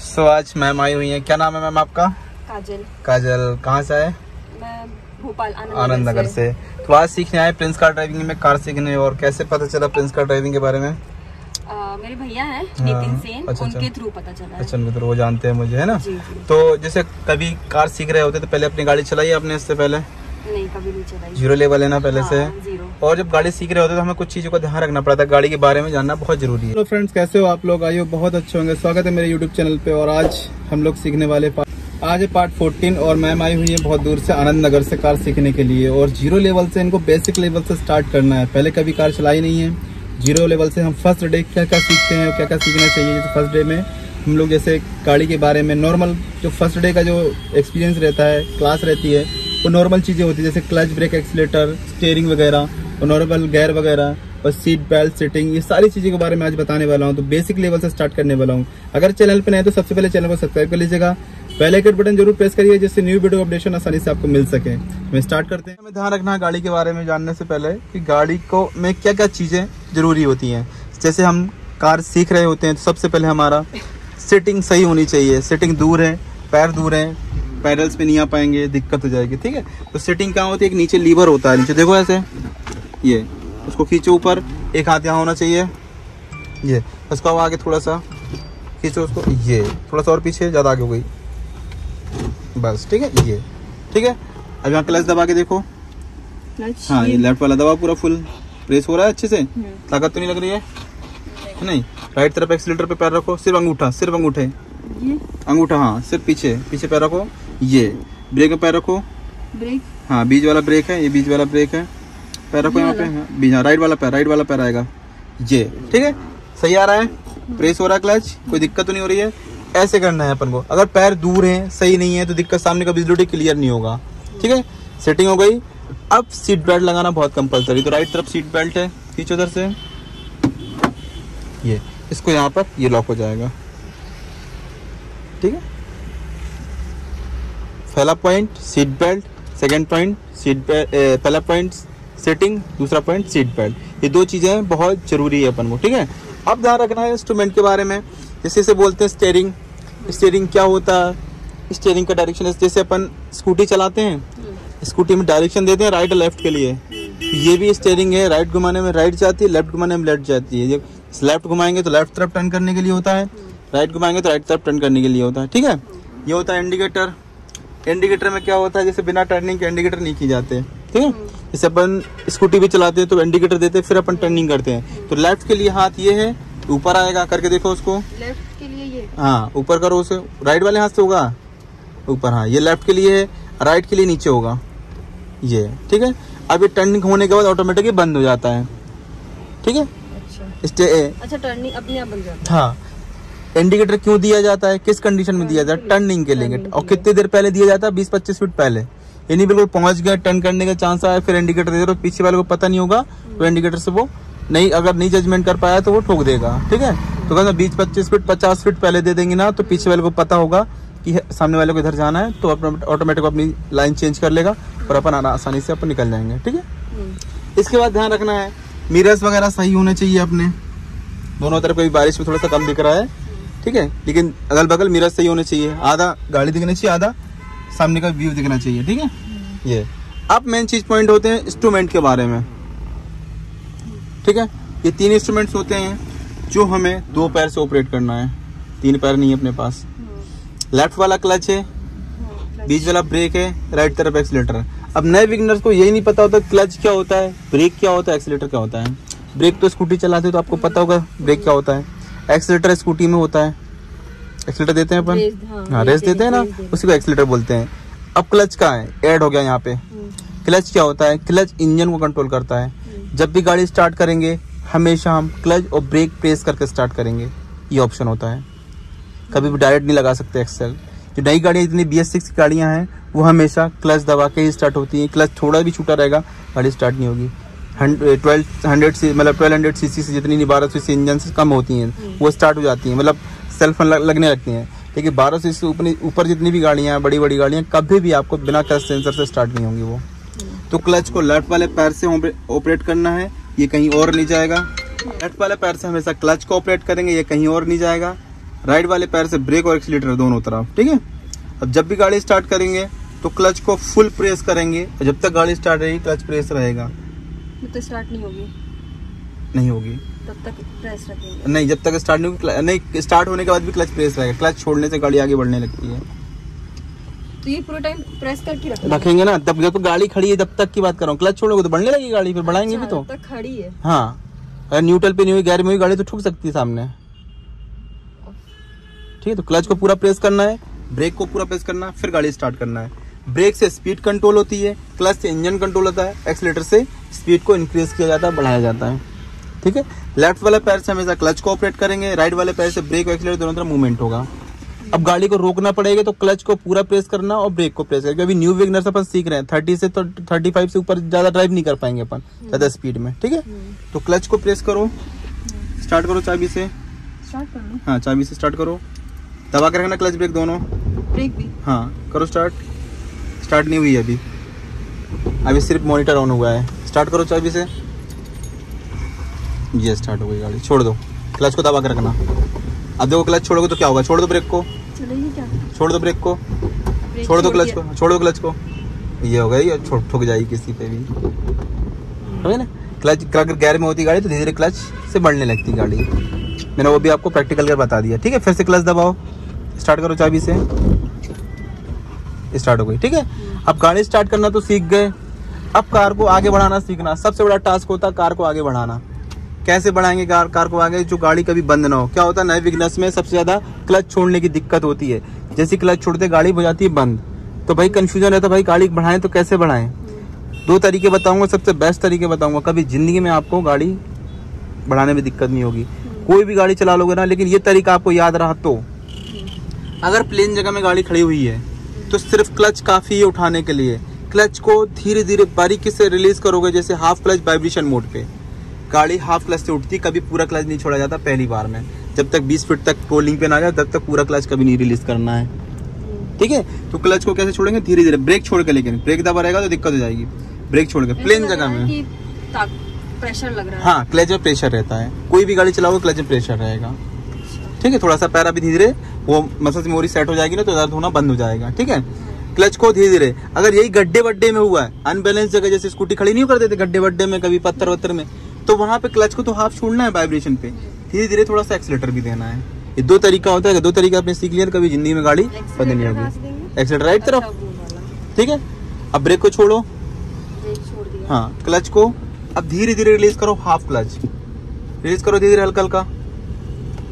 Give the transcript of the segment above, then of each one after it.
सो आज मैम आई हुई है। क्या नाम है मैम आपका? काजल। काजल कहाँ से आए? भोपाल आनंद नगर से। तो आज सीखने आए प्रिंस कार ड्राइविंग में कार सीखने और कैसे पता चला प्रिंस कार ड्राइविंग के बारे में? आ, मेरे भैया हैं हाँ, नितिन सेन। अच्छा, अच्छा। उनके थ्रू पता चला है। अच्छा मित्र वो जानते हैं मुझे है ना? जी जी। तो जैसे कभी कार सीख रहे होते तो पहले अपनी गाड़ी चलाई आपने इससे पहले? नहीं कभी नहीं चलाई। ज़ीरो लेवल है ना पहले से? हाँ, ज़ीरो और जब गाड़ी सीख रहे होते तो हमें कुछ चीज़ों का ध्यान रखना पड़ता है। गाड़ी के बारे में जानना बहुत ज़रूरी है। हेलो फ्रेंड्स, कैसे हो आप लोग? आइए बहुत अच्छे होंगे। स्वागत है मेरे यूट्यूब चैनल पे और आज हम लोग सीखने वाले पार्ट आज है पार्ट 14 और मैम आई हुई है बहुत दूर से आनंद नगर से कार सीखने के लिए और ज़ीरो लेवल से इनको बेसिक लेवल से स्टार्ट करना है। पहले कभी कार चलाई नहीं है। ज़ीरो लेवल से हम फ़र्स्ट डे क्या क्या सीखते हैं क्या क्या सीखना चाहिए? जैसे फ़र्स्ट डे में हम लोग जैसे गाड़ी के बारे में नॉर्मल जो फ़र्स्ट डे का जो एक्सपीरियंस रहता है क्लास रहती है, वो नॉर्मल चीज़ें होती है, जैसे क्लच ब्रेक एक्सीलेटर स्टेयरिंग वगैरह। और नॉर्मल गेयर वगैरह और सीट बेल्ट सिटिंग ये सारी चीज़ों के बारे में आज बताने वाला हूँ तो बेसिक लेवल से स्टार्ट करने वाला हूँ। अगर चैनल पे नए तो सबसे पहले चैनल को सब्सक्राइब कर लीजिएगा। बेल आइकन बटन ज़रूर प्रेस करिए, जिससे न्यू वीडियो अपडेशन आसानी से आपको मिल सके। हमें स्टार्ट करते हैं। हमें ध्यान रखना है गाड़ी के बारे में जानने से पहले कि गाड़ी को में क्या क्या चीज़ें ज़रूरी होती हैं। जैसे हम कार सीख रहे होते हैं तो सबसे पहले हमारा सिटिंग सही होनी चाहिए। सिटिंग दूर है, पैर दूर है पैडल्स पे नहीं आ पाएँगे, दिक्कत हो जाएगी, ठीक है? तो सिटिंग कहाँ होती है? एक नीचे लीवर होता है, नीचे। देखो ऐसे। ये उसको खींचो ऊपर एक हाथ यहाँ होना चाहिए ये उसको अब आगे थोड़ा सा खींचो उसको ये थोड़ा सा और पीछे ज़्यादा आगे हो गई। बस ठीक है ये ठीक है? अब यहाँ क्लच दबा के देखो। हाँ ये लेफ़्ट वाला दबा पूरा फुल प्रेस हो रहा है अच्छे से। ताकत तो नहीं लग रही है? नहीं राइट तरफ़ एक्सीलेटर पे पैर रखो सिर्फ़ अंगूठा सिर्फ़ अंगूठे। अंगूठा हाँ सिर्फ़ पीछे पीछे पैर रखो। ये ब्रेक में पैर रखो। ब्रेक हाँ बीच वाला ब्रेक है ये बीच वाला ब्रेक है। पैर रखो यहाँ पे हाँ। राइट वाला पैर राइट वाला पैर आएगा। ये ठीक है? सही आ रहा है? प्रेस हो रहा है क्लच कोई दिक्कत तो नहीं हो रही है? ऐसे करना है अपन को। अगर पैर दूर है सही नहीं है तो दिक्कत सामने का विजिबिलिटी क्लियर नहीं होगा। ठीक है? सेटिंग हो गई। अब सीट बेल्ट लगाना बहुत कंपलसरी तो राइट तरफ़ सीट बेल्ट है खींचो उधर से। ये इसको यहाँ पर ये लॉक हो जाएगा। ठीक है? पहला point seat belt second point seat belt पहला पॉइंट सेटिंग दूसरा पॉइंट सीट बेल्ट ये दो चीज़ें बहुत ज़रूरी है अपन को, ठीक है? अब ध्यान रखना है इंस्ट्रूमेंट के बारे में। जैसे इसे बोलते हैं स्टेयरिंग स्टेयरिंग क्या होता है? स्टेयरिंग का डायरेक्शन जैसे अपन स्कूटी चलाते हैं स्कूटी में डायरेक्शन देते हैं राइट और लेफ़्ट के लिए। ये भी स्टेयरिंग है राइट घुमाने में राइट जाती है लेफ़्ट घुमाने में लेफ़्ट जाती है। जब लेफ़्ट घुमाएँगे तो लेफ़्ट तरफ़ टर्न करने के लिए होता है राइट घुमाएँगे तो राइट तरफ़ टर्न करने के लिए होता है, ठीक है? ये होता है इंडिकेटर इंडिकेटर में क्या होता है? जैसे बिना टर्निंग के इंडिकेटर नहीं की जाते, ठीक है? जैसे अपन स्कूटी भी चलाते हैं तो इंडिकेटर देते हैं फिर अपन टर्निंग करते हैं। तो लेफ़्ट के लिए हाथ ये है ऊपर आएगा करके देखो उसको। लेफ़्ट के लिए ये। हाँ ऊपर करो उसे। राइट वाले हाथ से होगा? ऊपर हाँ ये लेफ़्ट के लिए है राइट के लिए नीचे होगा। ये ठीक है? अब ये टर्निंग होने के बाद ऑटोमेटिकली बंद हो जाता है। ठीक है? अच्छा। स्टे अच्छा टर्निंग अपने आप बन जाता है। हाँ। इंडिकेटर क्यों दिया जाता है? किस कंडीशन में दिया जाता है? टर्निंग के लिए। और कितनी देर पहले दिया जाता है? बीस पच्चीस फीट पहले। यानी बिल्कुल पहुँच गया टर्न करने का चांस आया, फिर इंडिकेटर दे दो पीछे वाले को पता नहीं होगा तो इंडिकेटर से वो नहीं, अगर नहीं जजमेंट कर पाया तो वो ठोक देगा, ठीक है? तो कहना बीस, पच्चीस फीट पचास फीट पहले दे देंगे ना तो पीछे वाले को पता होगा कि सामने वाले को इधर जाना है तो ऑटोमेटिक अपनी लाइन चेंज कर लेगा और अपन आसानी से अपन निकल जाएँगे, ठीक है? इसके बाद ध्यान रखना है मिरर्स वगैरह सही होने चाहिए अपने। दोनों तरफ़ कभी बारिश में थोड़ा सा कम दिख रहा है, ठीक है? लेकिन अगल बगल मिरर्स सही होने चाहिए। आधा गाड़ी दिखनी चाहिए, आधा सामने का व्यू दिखना चाहिए ठीक है? ये। अब मेन चीज़ पॉइंट होते हैं इंस्ट्रूमेंट के बारे में। ठीक है? ये तीन इंस्ट्रूमेंट्स होते हैं जो हमें दो पैर से ऑपरेट करना है। तीन पैर नहीं है अपने पास। लेफ़्ट वाला क्लच है बीच वाला ब्रेक है राइट तरफ़ एक्सीटर है। अब नए बिगनर्स को यही नहीं पता होता क्लच क्या होता है ब्रेक क्या होता है एक्सीटर क्या होता है। ब्रेक तो स्कूटी चलाते हो तो आपको पता होगा ब्रेक क्या होता है। एक्सीटर स्कूटी में होता है। एक्सीलेटर देते हैं अपन? हाँ, हाँ रेस देते हैं ना? उसी को एक्सीलेटर बोलते हैं। अब क्लच का है ऐड हो गया यहाँ पे। हम्म, क्लच क्या होता है? क्लच इंजन को कंट्रोल करता है। हम्म, जब भी गाड़ी स्टार्ट करेंगे हमेशा हम क्लच और ब्रेक प्रेस करके स्टार्ट करेंगे। ये ऑप्शन होता है। कभी भी डायरेक्ट नहीं लगा सकते एक्सेल जो नई गाड़ियाँ जितनी बी एस सिक्स गाड़ियाँ हैं वो हमेशा क्लच दबा के ही स्टार्ट होती हैं। क्लच थोड़ा भी छूटा रहेगा गाड़ी स्टार्ट नहीं होगी। ट्वेल्व हंड्रेड सी मतलब ट्वेल्व हंड्रेड सी सी से जितनी बारह सौ सी इंजन से कम होती हैं। वो स्टार्ट हो जाती हैं। मतलब सेल्फ लगने लगती हैं। ठीक है बारह सौ से ऊपर ऊपर जितनी भी गाड़ियाँ हैं बड़ी बड़ी गाड़ियाँ, कभी भी आपको बिना क्लच सेंसर से स्टार्ट नहीं होंगी वो। तो क्लच को लेफ़्ट वाले पैर से ऑपरेट करना है, ये कहीं और नहीं जाएगा। लेफ़्ट वाले पैर से हमेशा क्लच को ऑपरेट करेंगे, ये कहीं और नहीं जाएगा। राइट वाले पैर से ब्रेक और एक्सीटर दोनों तरफ़, ठीक है? अब जब भी गाड़ी स्टार्ट करेंगे तो क्लच को फुल प्रेस करेंगे जब तक गाड़ी स्टार्ट रहेगी क्लच प्रेस रहेगा। तक स्टार्ट नहीं होगी। नहीं होगी। तब तक प्रेस रखेंगे। नहीं जब तक स्टार्ट नहीं होगी नहीं स्टार्ट होने के बाद भी क्लच प्रेस रहेगा। क्लच छोड़ने से गाड़ी आगे बढ़ने लगती है। तो ये पूरा टाइम प्रेस करके रखेंगे। ना। तब जब तक गाड़ी खड़ी है तब तक की बात कर। रहा हूँ क्लच छोड़ोगे तो बढ़ने लगेगी गाड़ी फिर बढ़ाएँगे भी अच्छा, तो। तक खड़ी है। हाँ। अगर न्यूट्रल पे नहीं हुई गैर में हुई गाड़ी तो ठुक सकती है सामने। ठीक है तो क्लच को पूरा प्रेस करना है ब्रेक को पूरा प्रेस करना है फिर गाड़ी स्टार्ट करना है। ब्रेक से स्पीड कंट्रोल होती है क्लच से इंजन कंट्रोल होता है एक्सीटर से स्पीड को इंक्रीज किया जाता है बढ़ाया जाता है। ठीक है? लेफ़्ट वाले पैर से हमेशा क्लच को ऑपरेट करेंगे राइट वाले पैर से ब्रेक एक्सीटर दोनों तरफ़ मूवमेंट होगा। अब गाड़ी को रोकना पड़ेगा तो क्लच को पूरा प्रेस करना और ब्रेक को प्रेस करना। अभी न्यू विगनर से अपन सीख रहे हैं थर्टी से तो थर्टी फाइव से ऊपर ज़्यादा ड्राइव नहीं कर पाएँगे अपन ज़्यादा स्पीड में ठीक है? तो क्लच को प्रेस करो। स्टार्ट करो चाबी से। हाँ चाबी से स्टार्ट करो। दबा के रखना क्लच ब्रेक दोनों। ब्रेक भी। हाँ करो स्टार्ट स्टार्ट नहीं हुई अभी। अभी सिर्फ़ मॉनिटर ऑन हुआ है। स्टार्ट करो चाबी से। ये स्टार्ट हो गई गाड़ी। छोड़ दो। क्लच को दबा के रखना। अब देखो क्लच छोड़ोगे तो क्या होगा? छोड़ दो ब्रेक को। छोड़ दो ब्रेक को। छोड़ दो क्लच को। छोड़ दो क्लच को। ये हो ये छोड़ ठुक जाएगी किसी पे भी। समझे ना? क्लच अगर गैर में होती गाड़ी तो धीरे धीरे क्लच से बढ़ने लगती गाड़ी। मैंने वो भी आपको प्रैक्टिकल कर बता दिया। ठीक है? फिर से क्लच दबाओ। स्टार्ट करो चाबी से। स्टार्ट हो गई। ठीक है? अब गाड़ी स्टार्ट करना तो सीख गए। अब कार को आगे बढ़ाना सीखना। सबसे बड़ा टास्क होता है कार को आगे बढ़ाना। कैसे बढ़ाएँगे कार कार को आगे जो गाड़ी कभी बंद ना हो? क्या होता है नए बिगनर्स में सबसे ज़्यादा क्लच छोड़ने की दिक्कत होती है। जैसे क्लच छोड़ते गाड़ी हो जाती है बंद। तो भाई कन्फ्यूज़न रहता भाई गाड़ी बढ़ाएँ तो कैसे बढ़ाएँ? दो तरीके बताऊँगा, सबसे बेस्ट तरीके बताऊँगा। कभी ज़िंदगी में आपको गाड़ी बढ़ाने में दिक्कत नहीं होगी। कोई भी गाड़ी चला लोगे ना, लेकिन ये तरीका आपको याद रहा तो। अगर प्लेन जगह में गाड़ी खड़ी हुई है तो सिर्फ़ क्लच काफ़ी है उठाने के लिए। क्लच को धीरे धीरे बारीकी से रिलीज़ करोगे, जैसे हाफ़ क्लच वाइब्रेशन मोड पे। गाड़ी हाफ़ क्लच से उठती कभी पूरा क्लच नहीं छोड़ा जाता पहली बार में। जब तक 20 फीट तक रोलिंग पे ना जाए तब तक पूरा क्लच कभी नहीं रिलीज़ करना है। ठीक है? तो क्लच को कैसे छोड़ेंगे? धीरे धीरे ब्रेक छोड़ के लेकिन ब्रेक दबा रहेगा तो दिक्कत हो जाएगी। ब्रेक छोड़ के। प्लेन जगह में। प्रेशर लग रहा है हाँ। क्लच में प्रेशर रहता है। कोई भी गाड़ी चलाओगे क्लच में प्रेशर रहेगा। ठीक है? थोड़ा सा पैर अभी धीरे धीरे वो मसल मेमोरी सेट हो जाएगी ना तो दर्द होना बंद हो जाएगा। ठीक है? क्लच को धीरे धीरे अगर यही गड्ढे वड्डे में हुआ है अनबैलेंस जगह जैसे स्कूटी खड़ी नहीं कर देते गड्ढे वड्डे में कभी पत्थर वत्थर में तो वहाँ पे क्लच को तो हाफ़ छोड़ना है वाइब्रेशन पे। धीरे धीरे थोड़ा सा एक्सीटर भी देना है। ये दो तरीका होता है। दो तरीका आपने सीख लिया तो कभी ज़िंदगी में गाड़ी बंद नहीं होगी। देंगे? एक्सीटर राइट तरफ़। अच्छा। ठीक है? अब ब्रेक को छोड़ो। हाँ क्लच को। अब धीरे धीरे रिलीज़ करो हाफ़ क्लच रिलीज़ करो धीरे धीरे हल्का हल्का।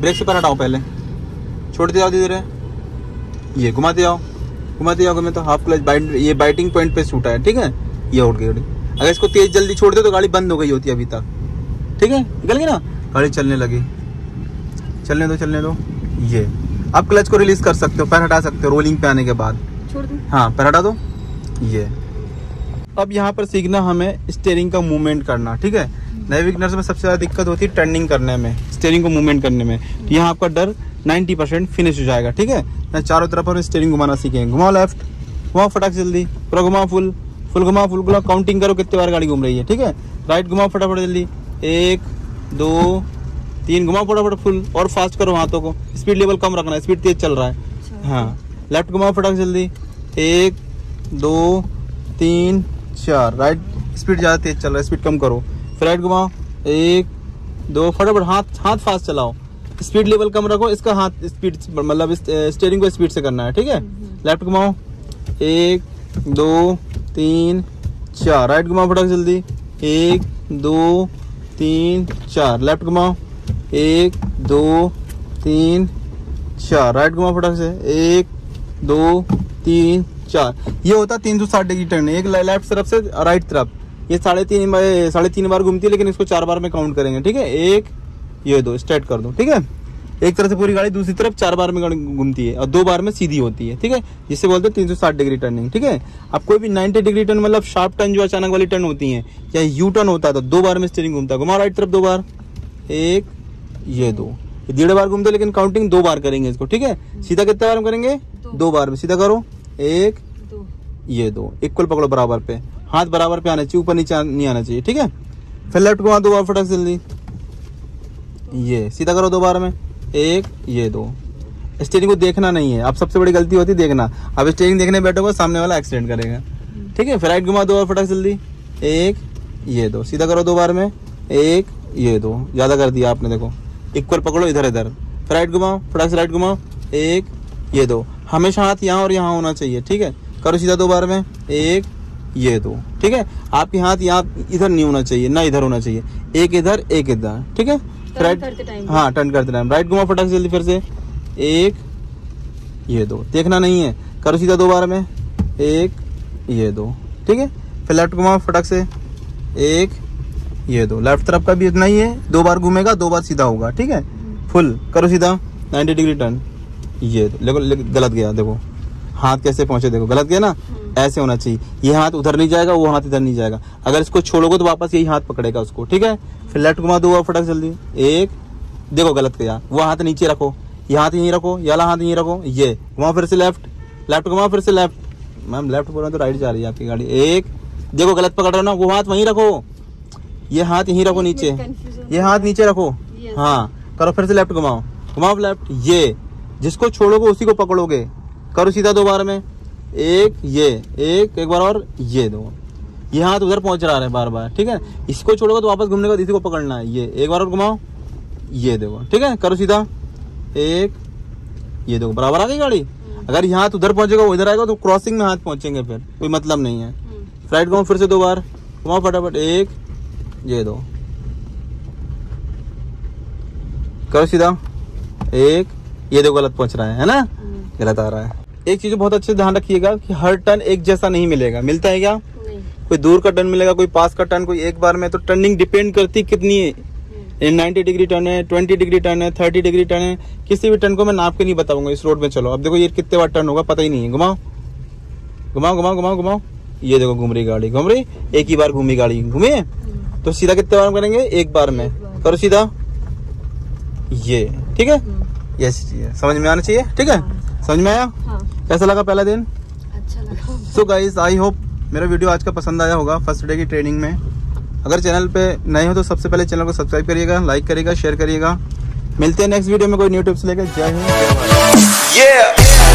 ब्रेक से पर हटाओ पहले। छोड़ते जाओ धीरे धीरे ये घुमाते जाओ घुमाते जाओ मैं तो हाफ़ क्लच बाइट ये बाइटिंग पॉइंट पे छूटा है। ठीक है? ये उठ गई अगर इसको तेज जल्दी छोड़ दो तो गाड़ी बंद हो गई होती है अभी तक। ठीक है? निकल गई ना? गाड़ी चलने लगी। चलने दो चलने दो। ये। आप क्लच को रिलीज़ कर सकते हो पैर हटा सकते हो रोलिंग पे आने के बाद। छोड़ हाँ पैर हटा दो। ये। अब यहाँ पर सीखना हमें स्टेयरिंग का मूवमेंट करना ठीक है? नए विगनर्स में सबसे ज़्यादा दिक्कत होती है टर्निंग करने में स्टेयरिंग को मूवमेंट करने में। तो यहाँ आपका डर 90 परसेंट फिनिश हो जाएगा ठीक है? चारों तरफ़ और स्टेयरिंग घुमाना सीखेंगे। घुमाओ लेफ़्ट घुमाओ फटाक से जल्दी पूरा घुमाओ फुल फुल घुमाओ फुल घुमाओ काउंटिंग करो कितने बार गाड़ी घूम रही है ठीक है? राइट घुमाओ फटाफट जल्दी। एक दो तीन घुमाओ फटाफट फुल और फास्ट करो हाथों को। स्पीड लेवल कम रखना स्पीड तेज चल रहा है। हाँ लेफ़्ट घुमाओ फटाक जल्दी। एक दो तीन चार राइट स्पीड ज़्यादा तेज चल रहा है स्पीड कम करो। फिर राइट घुमाओ। एक दो फटाफट हाथ हाथ फास्ट चलाओ। स्पीड लेवल कम रखो इसका हाथ स्पीड मतलब स्टेयरिंग को स्पीड से करना है ठीक है? लेफ़्ट घुमाओ। एक दो तीन चार राइट घुमाओ फटाक जल्दी। एक दो तीन, चार। लेफ़्ट घुमाओ। एक, दो, तीन, चार। राइट घुमाओ फटाक से। एक, दो, तीन, चार। ये होता तीन सौ साठ डिग्री टर्न एक लेफ़्ट तरफ़ से राइट तरफ़। ये साढ़े तीन साढ़े तीन बार घूमती है, लेकिन इसको चार बार में काउंट करेंगे। ठीक है? एक, ये दो। स्टार्ट कर दो। ठीक है? एक तरफ़ से पूरी गाड़ी दूसरी तरफ़ चार बार में घूमती है और दो बार में सीधी होती है ठीक है? जिससे बोलते हैं तीन सौ साठ डिग्री टर्निंग ठीक है? अब कोई भी 90 डिग्री टर्न मतलब शार्प टर्न जो अचानक वाली टर्न होती है या यू टर्न होता है तो दो बार में स्टेरिंग घूमता है। घुमाओ राइट तरफ़ दो बार। एक ये दो। डेढ़ बार घूमते लेकिन काउंटिंग दो बार करेंगे इसको ठीक है? सीधा कितने बार में करेंगे? दो। बार में। सीधा करो। एक ये दो। इक्वल पकड़ो बराबर पे। हाथ बराबर पे आना चाहिए ऊपर नीचे नहीं आना चाहिए ठीक है? फिर लेफ़्ट को दो बार फटक से जल्दी। ये सीधा करो दो बार में। एक, ये दो। स्टेयरिंग को देखना नहीं है। अब सबसे बड़ी गलती होती है देखना। अब स्टेयरिंग देखने बैठोगे, सामने वाला एक्सीडेंट करेगा। ठीक है? फिर राइट घुमा दो और फटाक जल्दी। एक, ये दो। सीधा करो दो बार में। एक, ये दो। ज़्यादा कर दिया आपने, देखो। इक्वल पकड़ो इधर इधर। राइट घुमाओ। फटाक से राइट घुमाओ। एक, ये दो। हमेशा हाथ यहाँ और यहाँ होना चाहिए। ठीक है? करो सीधा दो बार में। एक, ये दो। ठीक है? आपके हाथ यहाँ इधर नहीं होना चाहिए, ना इधर होना चाहिए। एक इधर एक इधर। ठीक है? राइट हाँ टर्न करते टाइम राइट घुमा फटाक से जल्दी फिर से। एक ये दो। देखना नहीं है। करो सीधा दो बार में। एक ये दो। ठीक है? फिर लेफ़्ट घुमाओ फटाक से। एक ये दो। लेफ़्ट तरफ़ का भी इतना ही है। दो बार घूमेगा दो बार सीधा होगा। ठीक है? फुल करो सीधा। 90 डिग्री टर्न ये दो। देखो ले- गलत गया देखो। हाथ कैसे पहुँचे देखो। गलत गया ना? ऐसे होना चाहिए। ये हाथ उधर नहीं जाएगा वो हाथ इधर नहीं जाएगा। अगर इसको छोड़ोगे तो वापस यही हाथ पकड़ेगा उसको ठीक है? फिर लेफ़्ट घुमा दो फटक जल्दी। एक देखो गलत गया वो हाथ नीचे रखो। ये हाथ यहीं रखो ये वाला हाथ यहीं रखो ये। घुमाओ फिर से लेफ़्ट लेफ़्ट घुमाओ फिर से लेफ़्ट मैम लेफ़्ट बोल रहे तो राइट जा रही है आपकी गाड़ी। एक देखो गलत पकड़ रहे हो ना वो हाथ वहीं रखो। ये हाथ यहीं रखो नीचे। ये हाथ नीचे रखो। हाँ करो फिर से लेफ़्ट घुमाओ। घुमाओ लेफ़्ट ये। जिसको छोड़ोगे उसी को पकड़ोगे। करो सीधा दो बार में। एक ये एक एक बार और ये दो। ये हाथ उधर पहुँच रहा है बार बार ठीक है? इसको छोड़ोगे तो वापस घूमने का इसी को पकड़ना है। ये एक बार और घुमाओ। ये देखो ठीक है? करो सीधा। एक ये देखो बराबर आ गई गाड़ी? अगर यहाँ हाथ उधर पहुंचेगा वो इधर आएगा तो क्रॉसिंग में हाथ पहुँचेंगे फिर कोई मतलब नहीं है। हम्म, राइट घुमाओ फिर से दो बार। घुमाओ फटाफट एक ये दो। करो सीधा। एक ये देखो गलत पहुँच रहा है है ना? हम्म, गलत आ रहा है। एक चीज़ बहुत अच्छे ध्यान रखिएगा कि हर टर्न एक जैसा नहीं मिलेगा। मिलता है क्या? नहीं। कोई दूर का टर्न मिलेगा कोई पास का टर्न कोई एक बार में तो टर्निंग डिपेंड करती कितनी है। हम्म, नाइन्टी डिग्री टर्न है ट्वेंटी डिग्री टर्न है थर्टी डिग्री टर्न है किसी भी टर्न को मैं नाप के नहीं बताऊँगा इस रोड में चलो। अब देखो ये कितने बार टर्न होगा पता ही नहीं है। घुमाओ। घुमाओ घुमाओ घुमाओ घुमाओ। ये देखो घूम रही गाड़ी घूम रही? एक ही बार घूमी गाड़ी। घूमी हम्म, तो सीधा कितने बार करेंगे? एक बार में। करो सीधा। ये ठीक है? हम्म, ये चीज़ समझ में आना चाहिए? ठीक है? हाँ। समझ में आया? हाँ। कैसा लगा पहला दिन? अच्छा लगा। सो गाइज़ आई होप मेरा वीडियो आज का पसंद आया होगा फ़र्स्ट डे की ट्रेनिंग में। अगर चैनल पे नए हो तो सबसे पहले चैनल को सब्सक्राइब करिएगा लाइक करिएगा शेयर करिएगा। मिलते हैं नेक्स्ट वीडियो में कोई न्यू टिप्स लेकर जय हिंद। जय भारत। ये